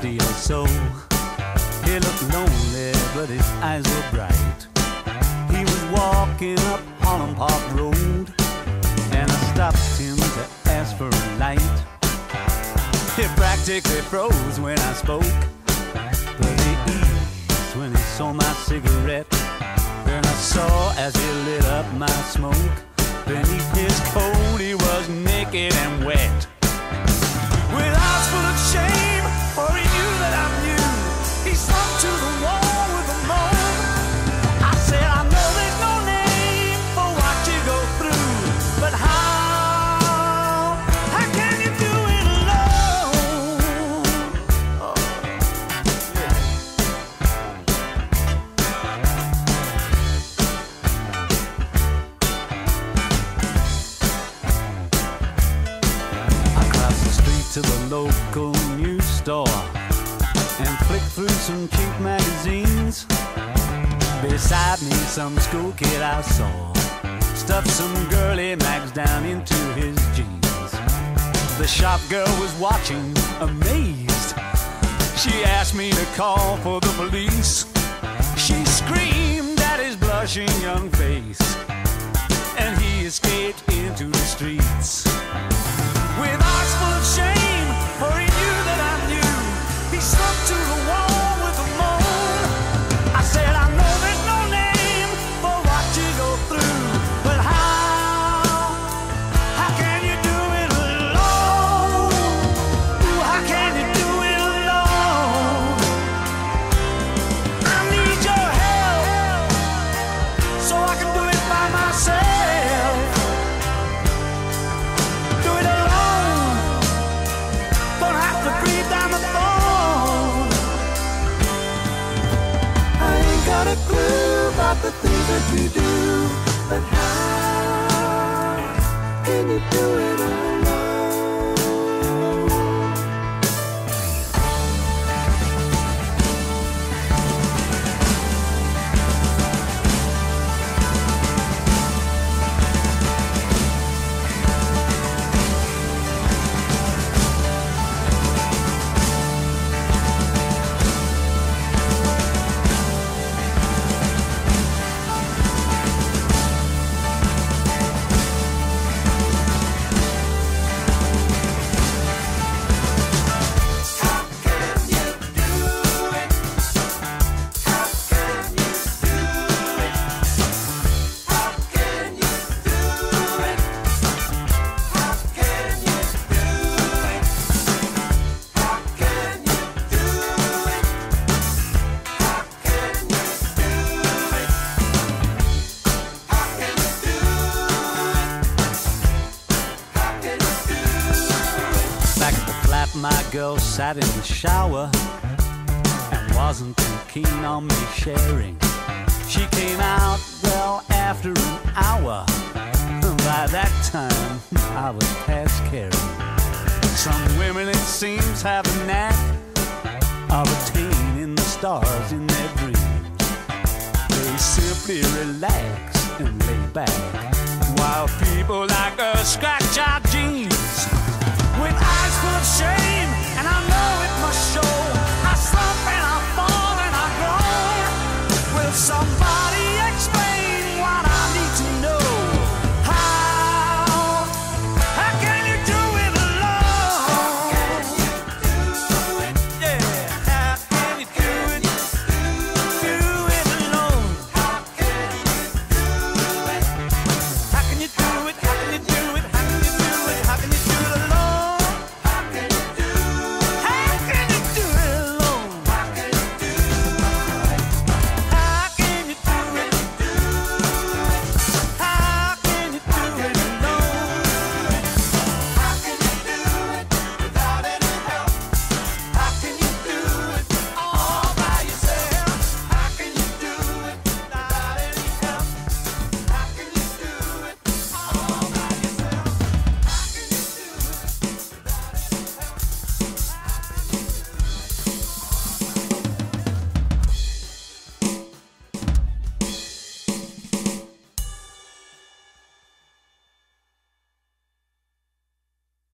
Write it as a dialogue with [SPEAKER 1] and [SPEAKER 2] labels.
[SPEAKER 1] so. He looked lonely, but his eyes were bright. He was walking up Holland Park Road, and I stopped him to ask for a light. He practically froze when I spoke, but he eased when he saw my cigarette. Then I saw as he lit up my smoke. Beneath his coat, he was naked and wet. Local news store and flicked through some cheap magazines. Beside me, some school kid I saw stuffed some girly mags down into his jeans. The shop girl was watching, amazed. She asked me to call for the police. She screamed at his blushing young face, and he escaped a
[SPEAKER 2] clue about the things that you do, but how can you do it alone?
[SPEAKER 1] Girl sat in the shower and wasn't too keen on me sharing. She came out, well, after an hour. and By that time, I was past caring. Some women, it seems, have a knack of attaining the stars in their dreams. They simply relax and lay back while people like us scratch our jeans with eyes full of shame show.